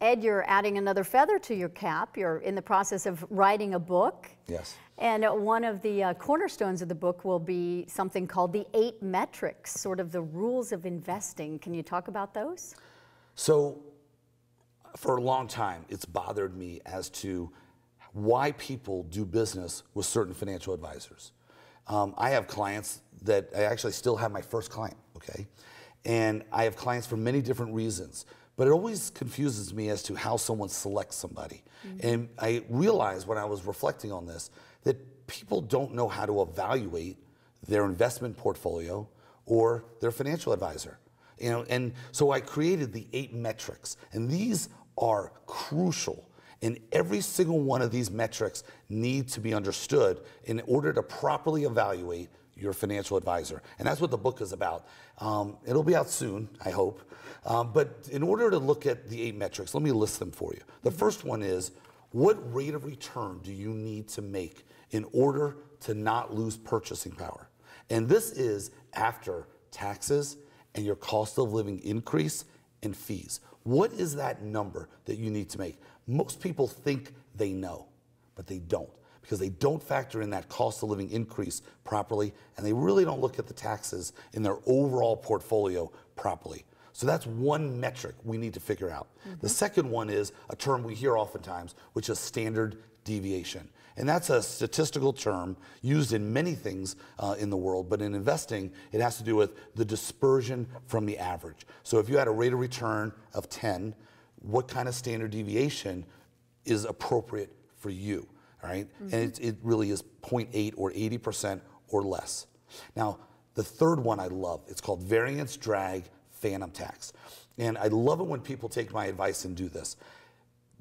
Ed, you're adding another feather to your cap. You're in the process of writing a book. Yes. And one of the uh, cornerstones of the book will be something called the eight metrics, sort of the rules of investing. Can you talk about those? So, for a long time, it's bothered me as to why people do business with certain financial advisors. Um, I have clients that I actually still have my first client, okay? And I have clients for many different reasons. But it always confuses me as to how someone selects somebody. Mm-hmm. And I realized when I was reflecting on this that people don't know how to evaluate their investment portfolio or their financial advisor. You know, and so I created the eight metrics, and these are crucial. And every single one of these metrics need to be understood in order to properly evaluate your financial advisor. And that's what the book is about. Um, it'll be out soon, I hope. Um, but in order to look at the eight metrics, let me list them for you. The first one is what rate of return do you need to make in order to not lose purchasing power? And this is after taxes and your cost of living increase and fees. What is that number that you need to make? Most people think they know, but they don't because they don't factor in that cost of living increase properly and they really don't look at the taxes in their overall portfolio properly. So that's one metric we need to figure out. Mm-hmm. The second one is a term we hear oftentimes, which is standard deviation. And that's a statistical term used in many things uh, in the world, but in investing, it has to do with the dispersion from the average. So if you had a rate of return of 10, what kind of standard deviation is appropriate for you? All right? mm-hmm. And it, it really is 0.8 or 80% or less. Now, the third one I love, it's called variance drag phantom tax. And I love it when people take my advice and do this.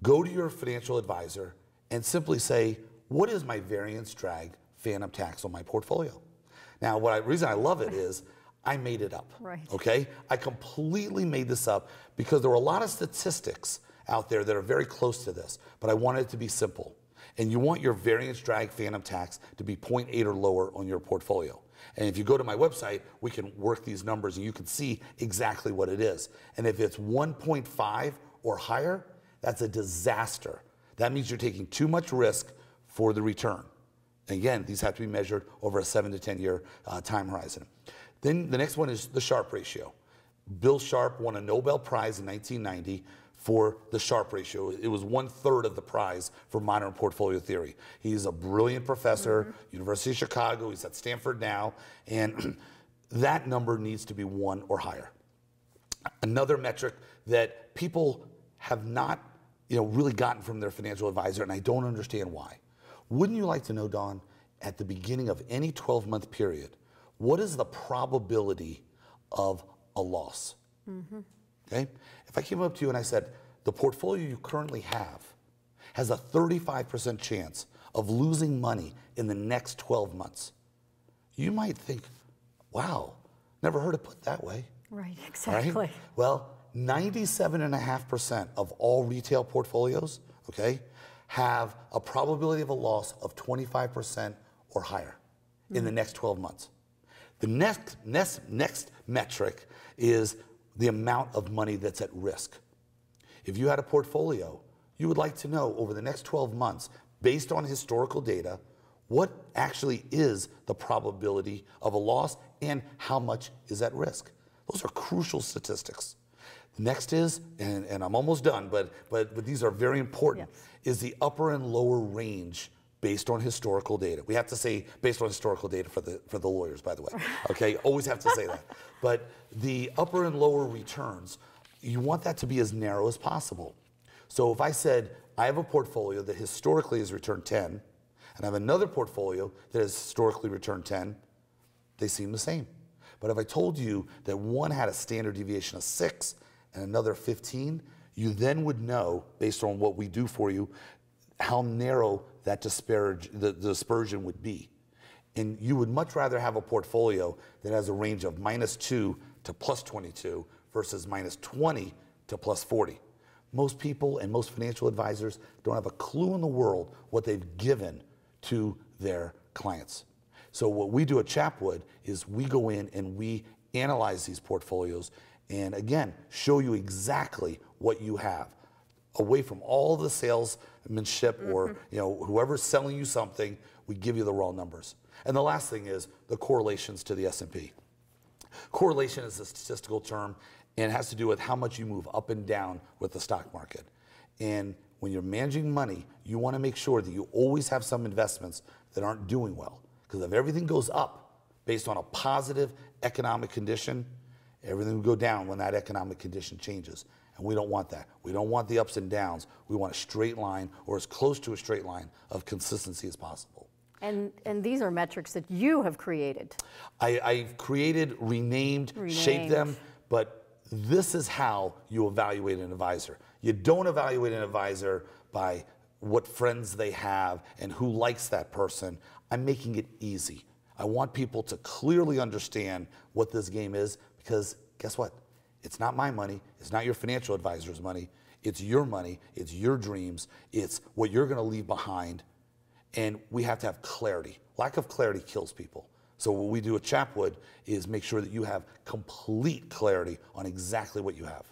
Go to your financial advisor and simply say, what is my variance drag phantom tax on my portfolio? Now, what I, reason I love it is I made it up. Right. Okay? I completely made this up because there were a lot of statistics out there that are very close to this, but I wanted it to be simple. And you want your variance drag phantom tax to be 0.8 or lower on your portfolio. And if you go to my website, we can work these numbers and you can see exactly what it is. And if it's 1.5 or higher, that's a disaster. That means you're taking too much risk for the return. Again, these have to be measured over a seven to 10 year uh, time horizon. Then the next one is the Sharpe ratio. Bill Sharpe won a Nobel Prize in 1990 for the Sharpe ratio. It was one third of the prize for modern portfolio theory. He's a brilliant professor, mm-hmm. University of Chicago. He's at Stanford now, and that number needs to be one or higher. Another metric that people have not, you know, really gotten from their financial advisor, and I don't understand why. Wouldn't you like to know, Don, at the beginning of any 12-month period, what is the probability of a loss? Mm-hmm. Okay? If I came up to you and I said, the portfolio you currently have has a 35% chance of losing money in the next 12 months, you might think, wow, never heard it put that way. Right, exactly. Right? Well, 97.5% of all retail portfolios, okay, have a probability of a loss of 25% or higher mm. in the mm. next 12 months. The next, next, next metric is the amount of money that's at risk. If you had a portfolio, you would like to know over the next 12 months, based on historical data, what actually is the probability of a loss and how much is at risk. Those are crucial statistics. Next is, and, and I'm almost done, but, but, but these are very important, yes. is the upper and lower range based on historical data. We have to say based on historical data for the, for the lawyers, by the way. Okay, always have to say that. But the upper and lower returns, you want that to be as narrow as possible. So if I said, I have a portfolio that historically has returned 10, and I have another portfolio that has historically returned 10, they seem the same. But if I told you that one had a standard deviation of six and another 15, you then would know, based on what we do for you, how narrow that disparage, the, the dispersion would be. And you would much rather have a portfolio that has a range of minus 2 to plus 22 versus minus 20 to plus 40. Most people and most financial advisors don't have a clue in the world what they've given to their clients. So what we do at Chapwood is we go in and we analyze these portfolios and again show you exactly what you have away from all the salesmanship or mm-hmm. you know whoever's selling you something. We give you the raw numbers. And the last thing is the correlations to the S&P. Correlation is a statistical term and it has to do with how much you move up and down with the stock market. And when you're managing money, you want to make sure that you always have some investments that aren't doing well. Because if everything goes up based on a positive economic condition, everything will go down when that economic condition changes. And we don't want that. We don't want the ups and downs. We want a straight line or as close to a straight line of consistency as possible. And, and these are metrics that you have created. I, I've created, renamed, shaped them, but this is how you evaluate an advisor. You don't evaluate an advisor by what friends they have and who likes that person. I'm making it easy. I want people to clearly understand what this game is because guess what? It's not my money, it's not your financial advisor's money. It's your money, it's your dreams, it's what you're going to leave behind and we have to have clarity. Lack of clarity kills people. So what we do at Chapwood is make sure that you have complete clarity on exactly what you have.